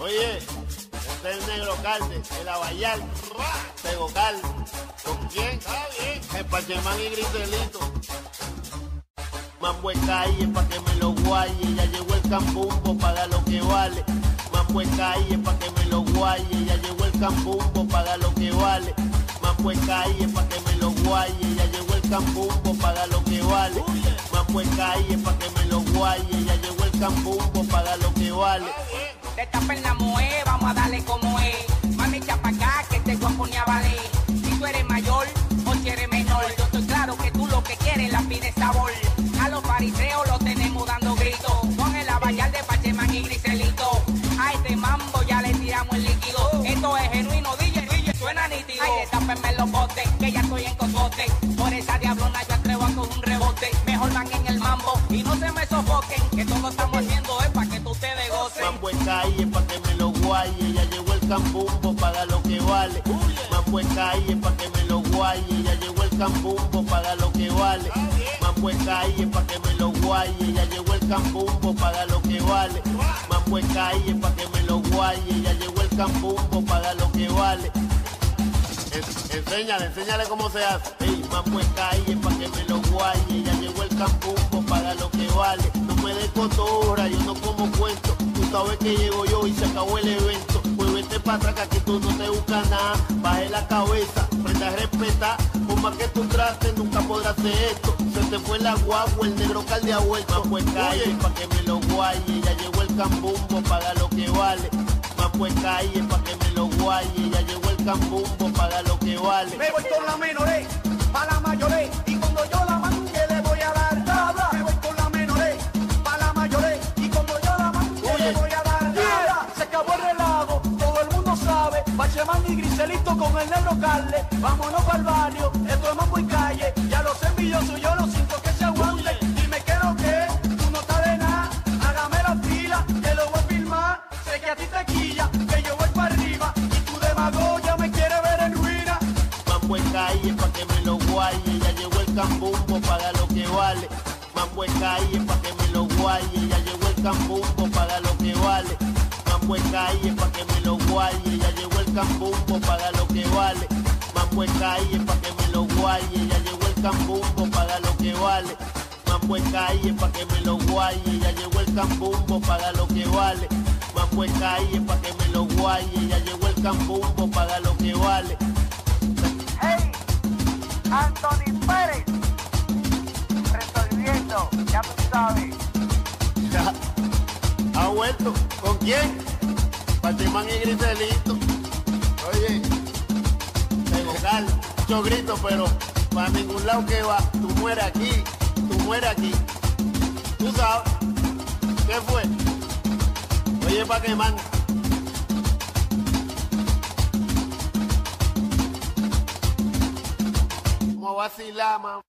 Oye, este es el negro calde, el abayal, Tego Calde. ¿Con quién? Está bien. El Pachemán y Griselito. Mambo calle pa' que me lo guaye, ya llegó el campumbo, paga lo que vale. Mambo calle pa' que me lo guaye, ya llegó el campumbo, paga lo que vale. Mambo calle pa' que me lo guaye, ya llegó el campumbo, paga lo que vale. Mambo calle pa' que me lo guaye, ya llegó el campumbo, paga lo que vale. De esta perna moe, vamos a el campumbo, paga lo que vale. Mambo en calle pa' que me lo guaye, ya llegó el campumbo, paga lo que vale. Mambo en calle pa' que me lo guaye, ya llegó el campumbo, paga lo que vale. Mambo en calle pa' que me lo guaye, ya llegó el campumbo, paga lo que vale. En- Enséñale, enséñale cómo se hace. Ey, mambo en calle pa' que me lo guaye, ya llegó el campumbo, paga lo que vale. No me des cotorra, yo no como cuento. Tú sabes que llego yo y se acabó el evento. Pues para atrás que tú no te buscas nada. Baje la cabeza, aprende a respetar. Por más que tú trates, nunca podrás hacer esto. Se te fue la guagua, el negro calde ha vuelto. Mambo en calle pa' que me lo guaye, ya llegó el campumbo, paga lo que vale. Mambo en calle pa' que me lo guaye, ya llegó el campumbo, paga lo que vale. Me voy con la menores, pa' Griselito con el negro Carle. Vámonos para el barrio, esto es mambo y calle, ya los envidiosos yo los siento que se aguanten. Dime qué lo que tú no estás de nada, hágame la fila, que lo voy a filmar. Sé que a ti te quilla, que yo voy para arriba, y tu demagogia me quiere ver en ruina. Mambo en calle pa' que me lo guaye, ya llegó el campumbo, paga lo que vale. Mambo en calle pa' que me lo guaye, ya llegó el campumbo, paga lo que vale. Mambo en calle pa' que me lo guaye, ya llegó el campumbo, paga lo que vale. Mambo en calle pa' que me lo guaye, ya llegó el campumbo, paga lo que vale. Mambo en calle pa' que me lo guaye, ya llegó el campumbo, paga lo que vale. Mambo en calle pa' que me lo guaye, ya llegó el campumbo, paga lo que vale. Hey, Anthony Pérez, resolviendo, ya tú sabes. ¿Ha vuelto? ¿Con quién? Pachimán y Griselito. Mucho grito, pero para ningún lado que va, tú mueres aquí, tú mueres aquí. Tú sabes, ¿qué fue? Oye, pa' que man. Como vacilamos.